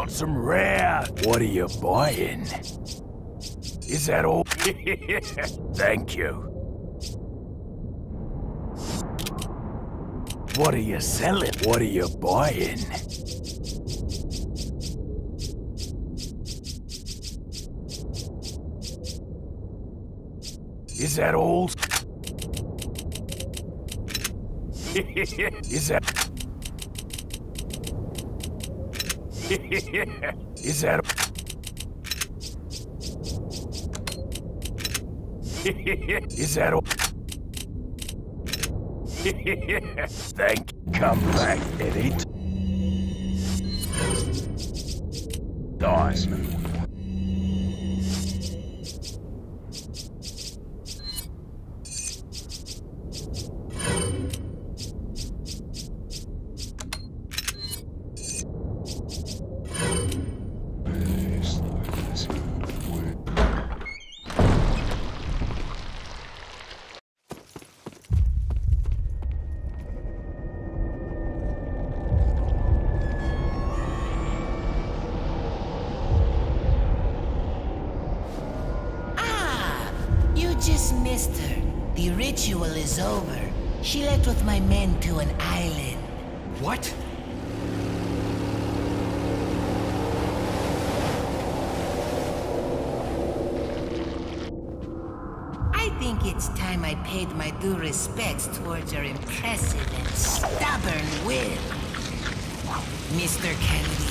Got some rare. What are you buying? Is that all? Thank you. What are you selling? What are you buying? Is that all? Is that... Is that... Is that all? Thank Come back, Eddie. Die. Her. The ritual is over. She left with my men to an island. What? I think it's time I paid my due respects towards your impressive and stubborn will. Mr. Kennedy,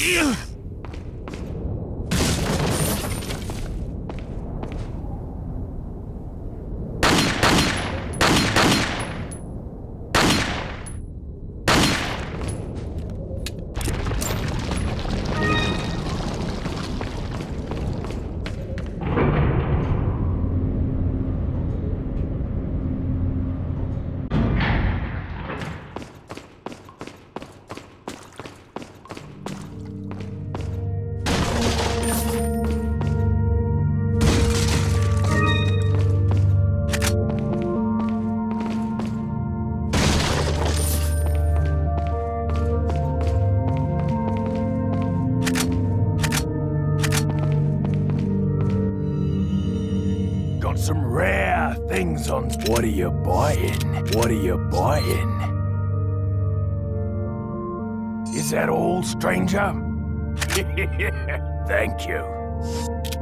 Got you buying? What are you buying? Is that all, stranger? Thank you.